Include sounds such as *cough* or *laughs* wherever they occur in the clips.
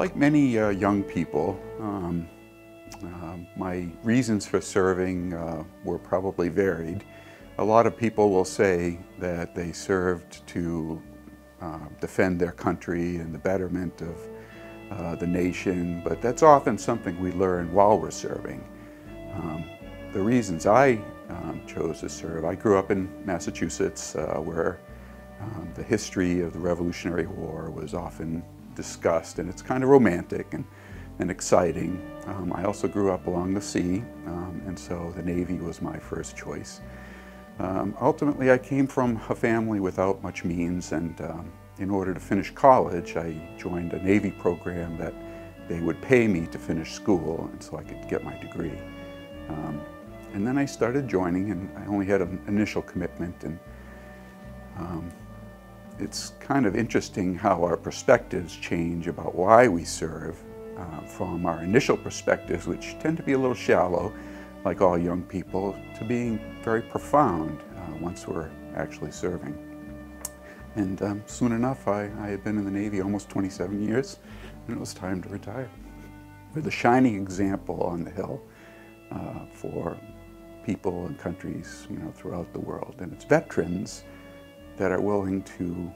Like many uh, young people, um, uh, my reasons for serving uh, were probably varied. A lot of people will say that they served to uh, defend their country and the betterment of uh, the nation, but that's often something we learn while we're serving. Um, the reasons I um, chose to serve, I grew up in Massachusetts uh, where um, the history of the Revolutionary War was often discussed and it's kind of romantic and, and exciting. Um, I also grew up along the sea um, and so the Navy was my first choice. Um, ultimately I came from a family without much means and in order to finish college, I joined a Navy program that they would pay me to finish school and so I could get my degree. Um, and then I started joining and I only had an initial commitment and um, it's kind of interesting how our perspectives change about why we serve uh, from our initial perspectives, which tend to be a little shallow, like all young people, to being very profound uh, once we're actually serving. And um, soon enough, I, I, had been in the Navy almost 27 years, and it was time to retire. We're the shining example on the Hill uh, for people and countries, you know, throughout the world. And it's veterans that are willing to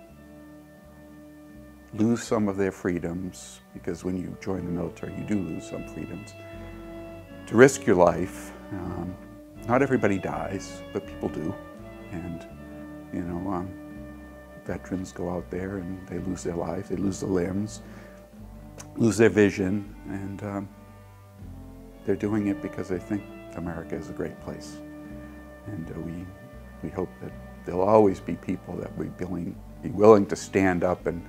lose some of their freedoms, because when you join the military, you do lose some freedoms, to risk your life. Um, not everybody dies, but people do. And, you know, um, veterans go out there and they lose their life, they lose their limbs, lose their vision, and um, they're doing it because they think America is a great place. And uh, we, we hope that there'll always be people that will be willing, be willing to stand up and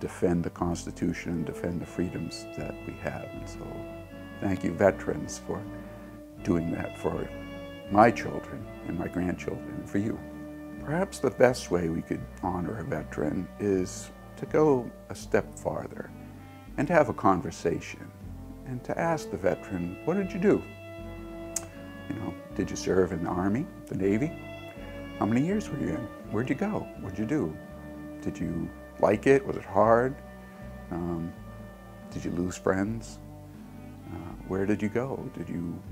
defend the Constitution and defend the freedoms that we have. And so thank you, veterans, for doing that for my children and my grandchildren and for you. Perhaps the best way we could honor a veteran is to go a step farther and to have a conversation and to ask the veteran, what did you do? You know, did you serve in the Army, the Navy? How many years were you in? Where'd you go? What'd you do? Did you like it? Was it hard? Um, did you lose friends? Uh, where did you go? Did you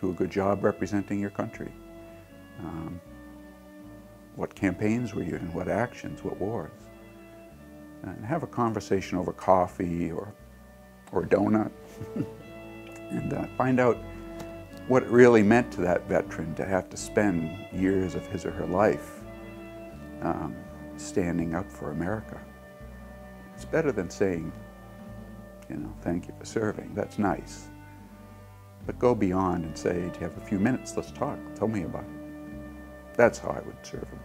do a good job representing your country? Um, what campaigns were you in? What actions? What wars? And have a conversation over coffee or, or a donut *laughs* and uh, find out what it really meant to that veteran to have to spend years of his or her life um, standing up for America. It's better than saying, you know, thank you for serving. That's nice. But go beyond and say, do you have a few minutes? Let's talk. Tell me about it. That's how I would serve a